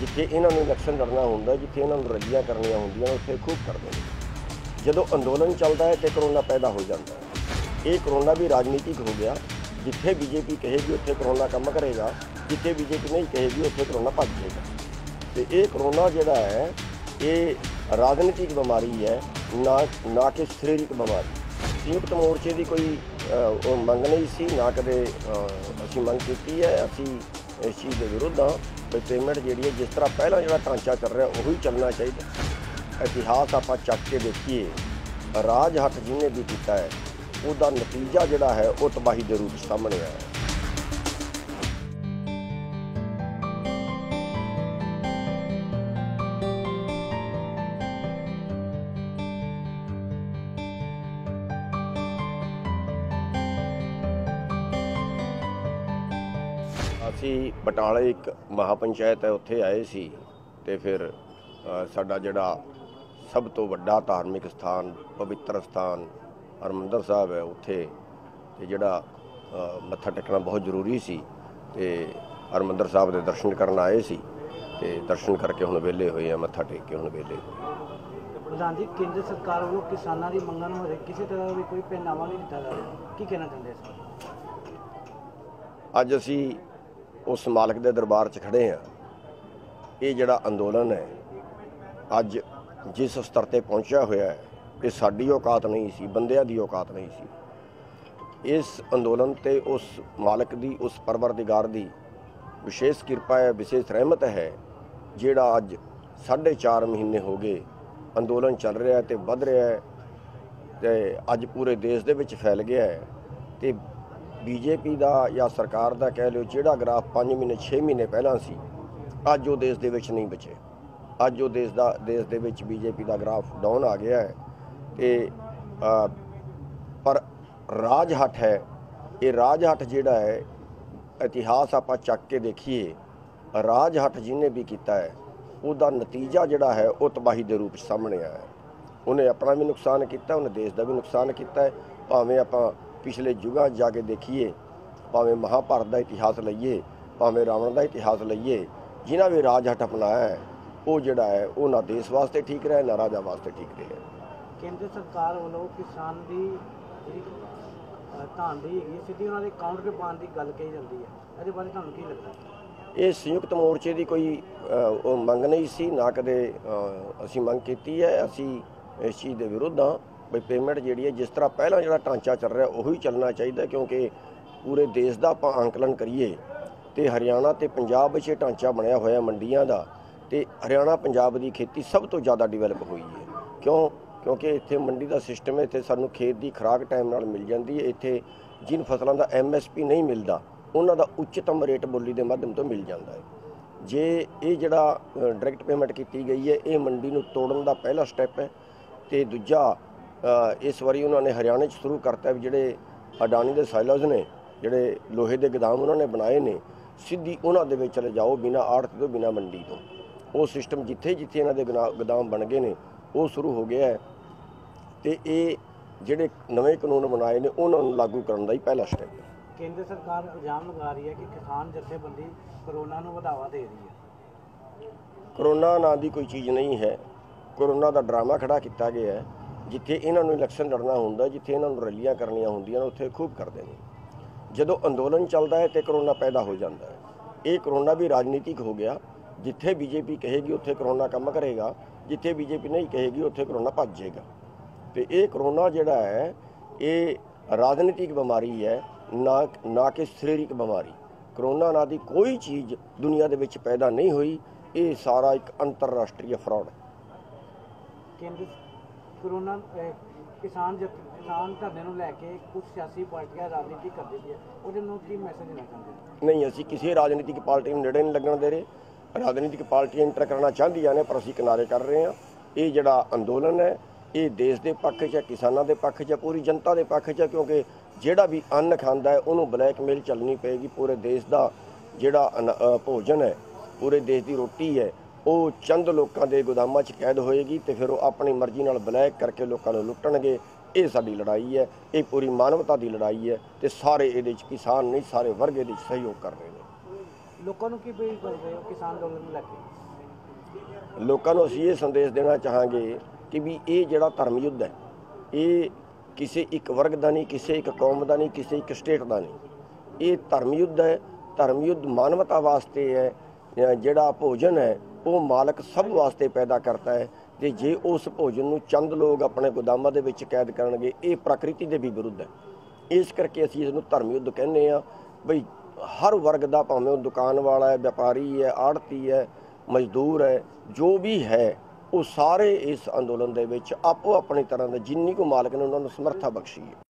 ਜਿੱਥੇ ਇਹਨਾਂ ਨੂੰ ਇਲੈਕਸ਼ਨ ਲੜਨਾ ਹੁੰਦਾ ਜਿੱਥੇ ਇਹਨਾਂ ਨੂੰ ਰੈਲੀਆਂ ਕਰਨੀਆਂ ਹੁੰਦੀਆਂ ਉੱਥੇ ਖੂਬ ਕਰਦੇ ਨੇ। ਜਦੋਂ ਅੰਦੋਲਨ ਚੱਲਦਾ ਹੈ ਤੇ ਕਰੋਨਾ ਪੈਦਾ ਹੋ ਜਾਂਦਾ ਹੈ। ਇਹ ਕਰੋਨਾ ਵੀ ਰਾਜਨੀਤਿਕ ਹੋ ਗਿਆ। ਜਿੱਥੇ ਬੀਜੇਪੀ ਕਹੇਗੀ, ਉੱਥੇ ਕਰੋਨਾ ਕੰਮ ਕਰੇਗਾ। ਜਿੱਥੇ ਬੀਜੇਪੀ ਨਹੀਂ ਕਹੇਗੀ, ਉੱਥੇ ਕਰੋਨਾ ਭੱਜ ਜਾਏਗਾ। ਤੇ ਇਹ ਕਰੋਨਾ ਜਿਹੜਾ ਹੈ, ਇਹ ਰਾਜਨੀਤਿਕ ਬਿਮਾਰੀ ਹੈ, ਨਾ ਨਾ ਕਿ ਸਰੀਰਕ ਬਿਮਾਰੀ। ਸੰਯੁਕਤ ਮੋਰਚੇ ਦੀ ਕੋਈ ਮੰਗ ਨਹੀਂ ਸੀ, ਨਾ ਕਦੇ ਅਸੀਂ ਮੰਗ ਕੀਤੀ ਹੈ। ਅਸੀਂ ਇਸ ਚੀਜ਼ ਦੇ ਵਿਰੁੱਧ ਹਾਂ। ਵੀ ਪੇਮੈਂਟ ਜਿਹੜੀ ਹੈ, ਜਿਸ ਤਰ੍ਹਾਂ ਪਹਿਲਾਂ ਜਿਹੜਾ ਢਾਂਚਾ ਚੱਲ ਰਿਹਾ, ਉਹੀ ਚੱਲਣਾ ਚਾਹੀਦਾ। ਇਤਿਹਾਸ ਆਪਾਂ ਚੱਕ ਕੇ ਦੇਖੀਏ, ਰਾਜ ਹੱਥ ਜਿਹਨੇ ਵੀ ਕੀਤਾ ਹੈ, ਉਹਦਾ ਨਤੀਜਾ ਜਿਹੜਾ ਹੈ, ਉਹ ਤਬਾਹੀ ਦੇ ਰੂਪ ਸਾਹਮਣੇ ਆਇਆ ਅਸੀਂ ਬਟਾਲੇ ਇੱਕ ਮਹਾਪੰਚਾਇਤ ਹੈ ਉੱਥੇ ਆਏ ਸੀ ਤੇ ਫਿਰ ਸਾਡਾ ਜਿਹੜਾ ਸਭ ਤੋਂ ਵੱਡਾ ਧਾਰਮਿਕ ਸਥਾਨ ਪਵਿੱਤਰ ਸਥਾਨ ਹਰਿਮੰਦਰ ਸਾਹਿਬ ਹੈ ਉੱਥੇ। ਤੇ ਜਿਹੜਾ ਮੱਥਾ ਟੇਕਣਾ ਬਹੁਤ ਜ਼ਰੂਰੀ ਸੀ ਤੇ ਹਰਿਮੰਦਰ ਸਾਹਿਬ ਦੇ ਦਰਸ਼ਨ ਕਰਨ ਆਏ ਸੀ ਤੇ ਦਰਸ਼ਨ ਕਰਕੇ ਹੁਣ ਵਿਹਲੇ ਹੋਏ ਆ ਮੱਥਾ ਟੇਕ ਕੇ ਹੁਣ ਵਿਹਲੇ ਹੋਏ ਪ੍ਰਧਾਨ ਜੀ ਕੇਂਦਰ ਸਰਕਾਰ ਵੱਲੋਂ ਕਿਸਾਨਾਂ ਦੀ ਮੰਗਾਂ ਨੂੰ ਹਜੇ ਕਿਸੇ ਤਰ੍ਹਾਂ ਦਾ ਵੀ ਕੋਈ ਪਹਿਨਾਵਾ ਨਹੀਂ ਦਿੱਤਾ ਜਾ ਰਿਹਾ। ਕੀ ਕਹਿਣਾ ਚਾਹੁੰਦੇ ਇਸ ਬਾਰੇ? ਅੱਜ ਅਸੀਂ ਉਸ ਮਾਲਕ ਦੇ ਦਰਬਾਰ 'ਚ ਖੜੇ ਹਾਂ। ਇਹ ਜਿਹੜਾ ਅੰਦੋਲਨ ਹੈ, ਅੱਜ ਜਿਸ ਸਤਰ ਤੇ ਪਹੁੰਚਿਆ ਹੋਇਆ ਹੈ, ਇਹ ਸਾਡੀ ਔਕਾਤ ਨਹੀਂ ਸੀ, ਬੰਦਿਆਂ ਦੀ ਔਕਾਤ ਨਹੀਂ ਸੀ। ਇਸ ਅੰਦੋਲਨ ਤੇ ਉਸ ਮਾਲਕ ਦੀ, ਉਸ ਪਰਵਰਦਿਗਾਰ ਦੀ ਵਿਸ਼ੇਸ਼ ਕਿਰਪਾ ਹੈ, ਵਿਸ਼ੇਸ਼ ਰਹਿਮਤ ਹੈ, ਜਿਹੜਾ ਅੱਜ 4.5 ਮਹੀਨੇ ਹੋ ਗਏ ਅੰਦੋਲਨ ਚੱਲ ਰਿਹਾ ਹੈ ਤੇ ਵੱਧ ਰਿਹਾ ਹੈ ਤੇ ਅੱਜ ਪੂਰੇ ਦੇਸ਼ ਦੇ ਵਿੱਚ ਫੈਲ ਗਿਆ ਹੈ ਤੇ ਬੀਜੇਪੀ ਦਾ ਜਾਂ ਸਰਕਾਰ ਦਾ ਕਹਿ ਲਿਓ, ਜਿਹੜਾ ਗ੍ਰਾਫ 5 ਮਹੀਨੇ 6 ਮਹੀਨੇ ਪਹਿਲਾਂ ਸੀ, ਅੱਜ ਉਹ ਦੇਸ਼ ਦੇ ਵਿੱਚ ਨਹੀਂ ਬਚੇ। ਅੱਜ ਉਹ ਦੇਸ਼ ਦਾ, ਦੇਸ਼ ਦੇ ਵਿੱਚ ਬੀਜੇਪੀ ਦਾ ਗ੍ਰਾਫ ਡਾਊਨ ਆ ਗਿਆ ਹੈ ਤੇ ਪਰ ਰਾਜ ਹੱਟ ਹੈ। ਇਹ ਰਾਜ ਹੱਟ ਜਿਹੜਾ ਹੈ, ਇਤਿਹਾਸ ਆਪਾਂ ਚੱਕ ਕੇ ਦੇਖੀਏ ਰਾਜ ਹੱਟ ਜਿਹਨੇ ਵੀ ਕੀਤਾ ਹੈ, ਉਹਦਾ ਨਤੀਜਾ ਜਿਹੜਾ ਹੈ, ਉਹ ਤਬਾਹੀ ਦੇ ਰੂਪ 'ਚ ਸਾਹਮਣੇ ਆਇਆ ਹੈ। ਉਹਨੇ ਆਪਣਾ ਵੀ ਨੁਕਸਾਨ ਕੀਤਾ, ਉਹਨੇ ਦੇਸ਼ ਦਾ ਵੀ ਨੁਕਸਾਨ ਕੀਤਾ ਹੈ। ਭਾਵੇਂ ਆਪਾਂ ਪਿਛਲੇ ਯੁਗਾਂ ਜਾ ਕੇ ਦੇਖੀਏ ਭਾਵੇਂ ਮਹਾਭਾਰਤ ਦਾ ਇਤਿਹਾਸ ਲਈਏ ਭਾਵੇਂ ਰਾਵਣ ਦਾ ਇਤਿਹਾਸ ਲਈਏ ਜਿਨ੍ਹਾਂ ਵੀ ਰਾਜ ਹੱਟ ਅਪਣਾਇਆ ਹੈ ਉਹ ਜਿਹੜਾ ਹੈ ਉਹ ਨਾ ਦੇਸ਼ ਵਾਸਤੇ ਠੀਕ ਰਿਹਾ ਨਾ ਰਾਜਾ ਵਾਸਤੇ ਠੀਕ ਰਿਹਾ। ਕੇਂਦਰ ਸਰਕਾਰ ਵੱਲੋਂ ਕਿਸਾਨ ਦੀ ਜਿਹੜੀ ਧਾਨ ਦੀ ਹੈਗੀ ਸਿੱਧੀ ਉਹਨਾਂ ਦੇ ਅਕਾਊਂਟ 'ਤੇ ਪਾਉਣ ਦੀ ਗੱਲ ਕਹੀ ਜਾਂਦੀ ਹੈ। ਇਹਦੇ ਬਾਰੇ ਤੁਹਾਨੂੰ ਕੀ ਲੱਗਦਾ? ਇਹ ਸੰਯੁਕਤ ਮੋਰਚੇ ਦੀ ਕੋਈ ਉਹ ਮੰਗ ਨਹੀਂ ਸੀ ਨਾ ਕਦੇ ਅਸੀਂ ਮੰਗ ਕੀਤੀ ਹੈ ਅਸੀਂ ਇਸ ਚੀਜ਼ ਦੇ ਵਿਰੁੱਧ ਹਾਂ। ਵੀ ਪੇਮੈਂਟ ਜਿਹੜੀ ਹੈ, ਜਿਸ ਤਰ੍ਹਾਂ ਪਹਿਲਾਂ ਜਿਹੜਾ ਢਾਂਚਾ ਚੱਲ ਰਿਹਾ, ਉਹੀ ਚੱਲਣਾ ਚਾਹੀਦਾ ਕਿਉਂਕਿ ਪੂਰੇ ਦੇਸ਼ ਦਾ ਆਪਾਂ ਅੰਕਲਨ ਕਰੀਏ, ਤੇ ਹਰਿਆਣਾ ਤੇ ਪੰਜਾਬ ਵਿੱਚ ਇਹ ਢਾਂਚਾ ਬਣਿਆ ਹੋਇਆ ਮੰਡੀਆਂ ਦਾ, ਤੇ ਹਰਿਆਣਾ ਪੰਜਾਬ ਦੀ ਖੇਤੀ ਸਭ ਤੋਂ ਜ਼ਿਆਦਾ ਡਿਵੈਲਪ ਹੋਈ ਹੈ। ਕਿਉਂ? ਕਿਉਂਕਿ ਇੱਥੇ ਮੰਡੀ ਦਾ ਸਿਸਟਮ ਹੈ, ਇੱਥੇ ਸਾਨੂੰ ਖੇਤ ਦੀ ਖੁਰਾਕ ਟਾਈਮ ਨਾਲ ਮਿਲ ਜਾਂਦੀ ਹੈ, ਇੱਥੇ ਜਿਨ ਫਸਲਾਂ ਦਾ ਐਮਐਸਪੀ ਨਹੀਂ ਮਿਲਦਾ, ਉਹਨਾਂ ਦਾ ਉੱਚਤਮ ਰੇਟ ਬੋਲੀ ਦੇ ਮਾਧਿਅਮ ਤੋਂ ਮਿਲ ਜਾਂਦਾ ਹੈ। ਜੇ ਇਹ ਜਿਹੜਾ ਡਾਇਰੈਕਟ ਪੇਮੈਂਟ ਕੀਤੀ ਗਈ ਹੈ, ਇਹ ਮੰਡੀ ਨੂੰ ਤੋੜਨ ਦਾ ਪਹਿਲਾ ਸਟੈਪ ਹੈ, ਤੇ ਦੂਜਾ ਇਸ ਵਾਰੀ ਉਹਨਾਂ ਨੇ ਹਰਿਆਣੇ 'ਚ ਸ਼ੁਰੂ ਕਰਤਾ ਵੀ ਜਿਹੜੇ ਅਡਾਨੀ ਦੇ ਸਾਈਲਰਸ ਨੇ ਜਿਹੜੇ ਲੋਹੇ ਦੇ ਗੋਦਾਮ ਉਹਨਾਂ ਨੇ ਬਣਾਏ ਨੇ ਸਿੱਧੀ ਉਹਨਾਂ ਦੇ ਵਿੱਚ ਚਲੇ ਜਾਓ ਬਿਨਾ ਆੜਤ ਤੋਂ ਬਿਨਾ ਮੰਡੀ ਤੋਂ। ਉਹ ਸਿਸਟਮ ਜਿੱਥੇ ਜਿੱਥੇ ਇਹਨਾਂ ਦੇ ਗੋਦਾਮ ਬਣ ਗਏ ਨੇ ਉਹ ਸ਼ੁਰੂ ਹੋ ਗਿਆ ਹੈ। ਤੇ ਇਹ ਜਿਹੜੇ ਨਵੇਂ ਕਾਨੂੰਨ ਬਣਾਏ ਨੇ ਉਹਨਾਂ ਨੂੰ ਲਾਗੂ ਕਰਨ ਦਾ ਹੀ ਪਹਿਲਾ ਸਟੈਪ ਹੈ। ਕੇਂਦਰ ਸਰਕਾਰ ਇਲਜ਼ਾਮ ਲਗਾ ਰਹੀ ਹੈ ਕਿ ਕਿਸਾਨ ਜਥੇਬੰਦੀ ਕਰੋਨਾ ਨੂੰ ਵਧਾਵਾ ਦੇ ਰਹੀ ਹੈ। ਕਰੋਨਾ ਨਾਂ ਦੀ ਕੋਈ ਚੀਜ਼ ਨਹੀਂ ਹੈ। ਕਰੋਨਾ ਦਾ ਡਰਾਮਾ ਖੜਾ ਕੀਤਾ ਗਿਆ ਹੈ। ਜਿੱਥੇ ਇਹਨਾਂ ਨੂੰ ਇਲੈਕਸ਼ਨ ਲੜਨਾ ਹੁੰਦਾ, ਜਿੱਥੇ ਇਹਨਾਂ ਨੂੰ ਰੈਲੀਆਂ ਕਰਨੀਆਂ ਹੁੰਦੀਆਂ ਨੇ ਉੱਥੇ ਖੂਬ ਕਰਦੇ ਨੇ। ਜਦੋਂ ਅੰਦੋਲਨ ਚੱਲਦਾ ਹੈ ਤੇ ਕਰੋਨਾ ਪੈਦਾ ਹੋ ਜਾਂਦਾ ਹੈ। ਇਹ ਕਰੋਨਾ ਵੀ ਰਾਜਨੀਤਿਕ ਹੋ ਗਿਆ। ਜਿੱਥੇ ਬੀਜੇਪੀ ਕਹੇਗੀ ਉੱਥੇ ਕਰੋਨਾ ਕੰਮ ਕਰੇਗਾ, ਜਿੱਥੇ ਬੀਜੇਪੀ ਨਹੀਂ ਕਹੇਗੀ ਉੱਥੇ ਕਰੋਨਾ ਭੱਜ ਜਾਏਗਾ। ਤੇ ਇਹ ਕਰੋਨਾ ਜਿਹੜਾ ਹੈ, ਇਹ ਰਾਜਨੀਤਿਕ ਬਿਮਾਰੀ ਹੈ, ਨਾ ਨਾ ਕਿ ਸਰੀਰਕ ਬਿਮਾਰੀ। ਕਰੋਨਾ ਨਾਂ ਦੀ ਕੋਈ ਚੀਜ਼ ਦੁਨੀਆ ਦੇ ਵਿੱਚ ਪੈਦਾ ਨਹੀਂ ਹੋਈ। ਇਹ ਸਾਰਾ ਇੱਕ ਅੰਤਰਰਾਸ਼ਟਰੀ ਫਰਾਡ ਹੈ। ਕੇਂਦਰ ਕਰੋਨਾ ਕਿਸਾਨ ਜਥ ਕਿਸਾਨ ਧਰਨੇ ਨੂੰ ਲੈ ਕੇ ਕੁਝ ਸਿਆਸੀ ਪਾਰਟੀਆਂ ਰਾਜਨੀਤੀ ਕਰਦੀ ਪਈ ਹੈ ਉਹਦੇ ਨੂੰ ਕੀ ਮੈਸੇਜ ਦੇਣਾ ਚਾਹੁੰਦੇ ਹੋ ਨਹੀਂ ਅਸੀਂ ਕਿਸੇ ਰਾਜਨੀਤਿਕ ਪਾਰਟੀ ਨੂੰ ਨੇੜੇ ਨਹੀਂ ਲੱਗਣ ਦੇ ਰਹੇ। ਰਾਜਨੀਤਿਕ ਪਾਰਟੀਆਂ ਇੰਟਰ ਕਰਨਾ ਚਾਹੁੰਦੀਆਂ ਨੇ ਪਰ ਅਸੀਂ ਕਿਨਾਰੇ ਕਰ ਰਹੇ ਹਾਂ। ਇਹ ਜਿਹੜਾ ਅੰਦੋਲਨ ਹੈ ਇਹ ਦੇਸ਼ ਦੇ ਪੱਖ 'ਚ ਹੈ ਕਿਸਾਨਾਂ ਦੇ ਪੱਖ 'ਚ ਹੈ ਪੂਰੀ ਜਨਤਾ ਦੇ ਪੱਖ 'ਚ ਹੈ ਕਿਉਂਕਿ ਜਿਹੜਾ ਵੀ ਅੰਨ ਖਾਂਦਾ ਹੈ ਉਹਨੂੰ ਬਲੈਕਮੇਲ ਚੱਲਣੀ ਪਏਗੀ। ਪੂਰੇ ਦੇਸ਼ ਦਾ ਜਿਹੜਾ ਅਨ- ਅ, ਭੋਜਨ ਹੈ ਪੂਰੇ ਦੇਸ਼ ਦੀ ਰੋਟੀ ਹੈ ਉਹ ਚੰਦ ਲੋਕਾਂ ਦੇ ਗੋਦਾਮਾਂ 'ਚ ਕੈਦ ਹੋਏਗੀ ਤੇ ਫਿਰ ਉਹ ਆਪਣੀ ਮਰਜ਼ੀ ਨਾਲ ਬਲੈਕ ਕਰਕੇ ਲੋਕਾਂ ਨੂੰ ਲੁੱਟਣਗੇ। ਇਹ ਸਾਡੀ ਲੜਾਈ ਹੈ ਇਹ ਪੂਰੀ ਮਾਨਵਤਾ ਦੀ ਲੜਾਈ ਹੈ ਤੇ ਸਾਰੇ ਇਹਦੇ 'ਚ ਕਿਸਾਨ ਨਹੀਂ ਸਾਰੇ ਵਰਗ ਇਹਦੇ 'ਚ ਸਹਿਯੋਗ ਕਰ ਰਹੇ ਨੇ। ਲੋਕਾਂ ਨੂੰ ਕੀ ਬੇਨਤੀ ਕਰਦੇ ਹੋ ਕਿਸਾਨ ਅੰਦੋਲਨ ਨੂੰ ਲੈ ਕੇ? ਲੋਕਾਂ ਨੂੰ ਅਸੀਂ ਇਹ ਸੰਦੇਸ਼ ਦੇਣਾ ਚਾਹਾਂਗੇ ਕਿ ਵੀ ਇਹ ਜਿਹੜਾ ਧਰਮ ਯੁੱਧ ਹੈ ਇਹ ਕਿਸੇ ਇੱਕ ਵਰਗ ਦਾ ਨਹੀਂ ਕਿਸੇ ਇੱਕ ਕੌਮ ਦਾ ਨਹੀਂ ਕਿਸੇ ਇੱਕ ਸਟੇਟ ਦਾ ਨਹੀਂ। ਇਹ ਧਰਮ ਯੁੱਧ ਹੈ ਧਰਮ ਯੁੱਧ ਮਾਨਵਤਾ ਵਾਸਤੇ ਹੈ ਜਿਹੜਾ ਭੋਜਨ ਹੈ ਉਹ ਮਾਲਕ ਸਭ ਵਾਸਤੇ ਪੈਦਾ ਕਰਤਾ ਹੈ ਤੇ ਜੇ ਉਸ ਭੋਜਨ ਨੂੰ ਚੰਦ ਲੋਕ ਆਪਣੇ ਗੋਦਾਮਾਂ ਦੇ ਵਿੱਚ ਕੈਦ ਕਰਨਗੇ, ਇਹ ਪ੍ਰਕਿਰਤੀ ਦੇ ਵੀ ਵਿਰੁੱਧ ਹੈ। ਇਸ ਕਰਕੇ ਅਸੀਂ ਇਸ ਨੂੰ ਧਰਮ ਯੁੱਧ ਕਹਿੰਦੇ ਆ ਬਈ ਹਰ ਵਰਗ ਦਾ ਭਾਵੇਂ ਉਹ ਦੁਕਾਨ ਵਾਲਾ ਹੈ, ਵਪਾਰੀ ਹੈ ਆੜਤੀ ਹੈ, ਮਜ਼ਦੂਰ ਹੈ, ਜੋ ਵੀ ਹੈ, ਉਹ ਸਾਰੇ ਇਸ ਅੰਦੋਲਨ ਦੇ ਵਿੱਚ ਆਪੋ ਆਪਣੀ ਤਰ੍ਹਾਂ ਦਾ ਜਿੰਨੀ ਕੁ ਮਾਲਕ ਨੇ ਉਹਨਾਂ ਨੂੰ ਸਮਰੱਥਾ ਬਖਸ਼ੀ ਹੈ।